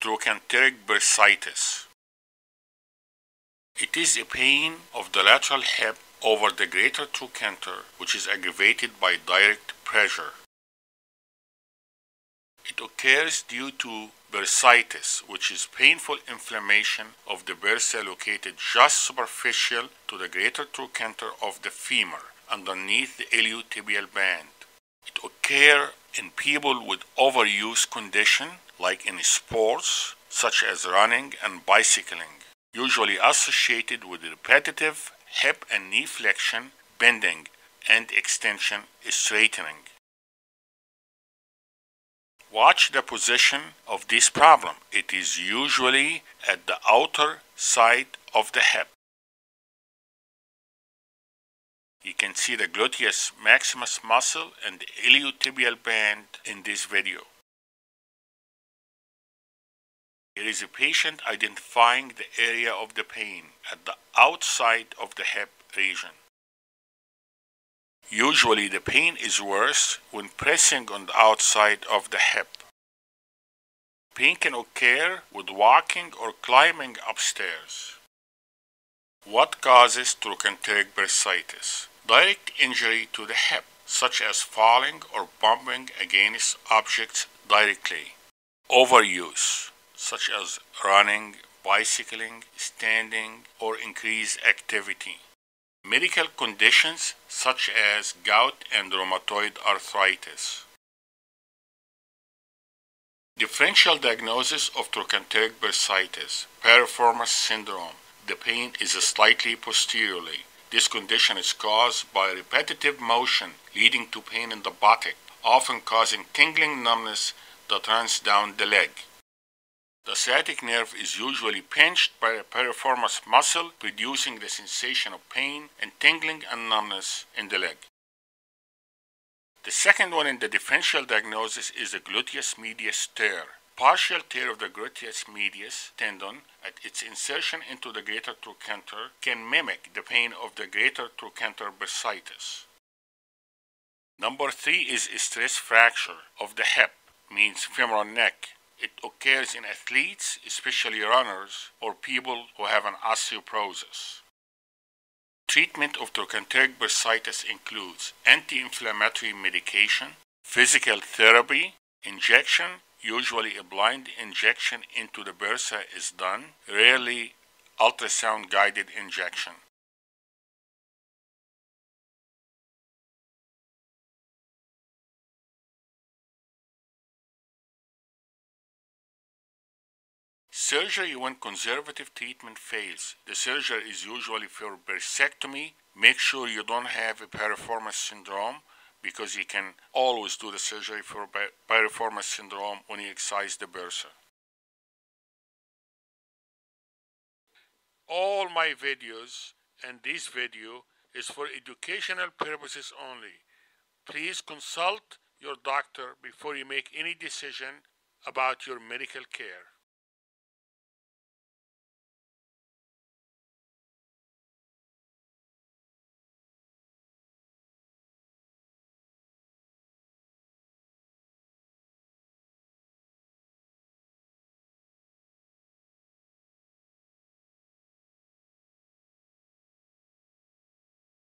trochanteric bursitis. It is a pain of the lateral hip over the greater trochanter which is aggravated by direct pressure. It occurs due to bursitis, which is painful inflammation of the bursa located just superficial to the greater trochanter of the femur underneath the iliotibial band. It occurs in people with overuse condition like in sports such as running and bicycling, usually associated with repetitive hip and knee flexion, bending, and extension straightening. Watch the position of this problem. It is usually at the outer side of the hip. You can see the gluteus maximus muscle and the iliotibial band in this video. Here is a patient identifying the area of the pain at the outside of the hip region. Usually the pain is worse when pressing on the outside of the hip. Pain can occur with walking or climbing upstairs. What causes trochanteric bursitis? Direct injury to the hip, such as falling or bumping against objects directly. Overuse, such as running, bicycling, standing, or increased activity. Medical conditions such as gout and rheumatoid arthritis. Differential diagnosis of trochanteric bursitis, piriformis syndrome. The pain is slightly posteriorly. This condition is caused by repetitive motion leading to pain in the buttock, often causing tingling numbness that runs down the leg. The sciatic nerve is usually pinched by a piriformis muscle, producing the sensation of pain and tingling and numbness in the leg. The second one in the differential diagnosis is the gluteus medius tear. Partial tear of the gluteus medius tendon at its insertion into the greater trochanter can mimic the pain of the greater trochanter bursitis. Number three is stress fracture of the hip, means femoral neck. It occurs in athletes, especially runners, or people who have an osteoporosis. Treatment of trochanteric bursitis includes anti-inflammatory medication, physical therapy, injection, usually a blind injection into the bursa is done, rarely ultrasound guided injection. Surgery when conservative treatment fails. The surgery is usually for bursectomy. Make sure you don't have a piriformis syndrome because you can always do the surgery for piriformis syndrome when you excise the bursa. All my videos and this video is for educational purposes only. Please consult your doctor before you make any decision about your medical care.